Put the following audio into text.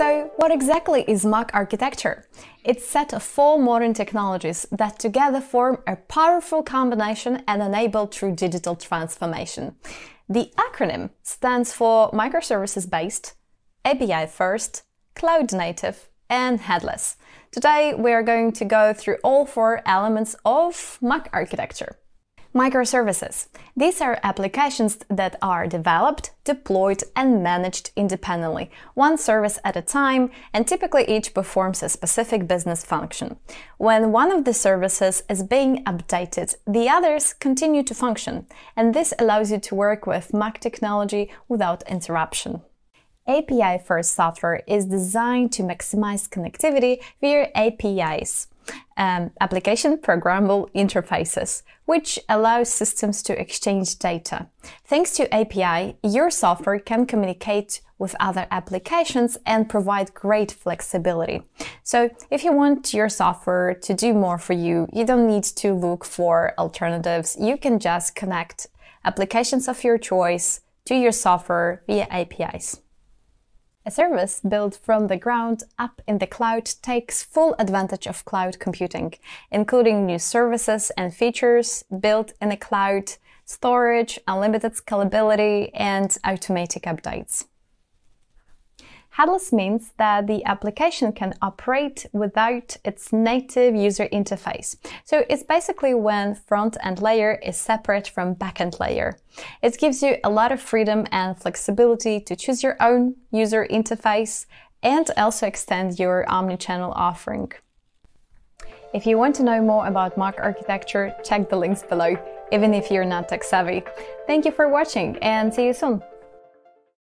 So, what exactly is MACH architecture? It's a set of four modern technologies that together form a powerful combination and enable true digital transformation. The acronym stands for Microservices Based, API First, Cloud Native, and Headless. Today, we are going to go through all four elements of MACH architecture. Microservices. These are applications that are developed, deployed, and managed independently, one service at a time, and typically each performs a specific business function. When one of the services is being updated, the others continue to function, and this allows you to work with MACH technology without interruption. API first software is designed to maximize connectivity via APIs um, application programmable interfaces, which allows systems to exchange data. Thanks to API, your software can communicate with other applications and provide great flexibility. So if you want your software to do more for you, you don't need to look for alternatives. You can just connect applications of your choice to your software via APIs. A service built from the ground up in the cloud takes full advantage of cloud computing, including new services and features built in the cloud, storage, unlimited scalability, and automatic updates. Headless means that the application can operate without its native user interface. So it's basically when front-end layer is separate from back-end layer. It gives you a lot of freedom and flexibility to choose your own user interface and also extend your omnichannel offering. If you want to know more about MACH architecture, check the links below, even if you're not tech savvy. Thank you for watching and see you soon.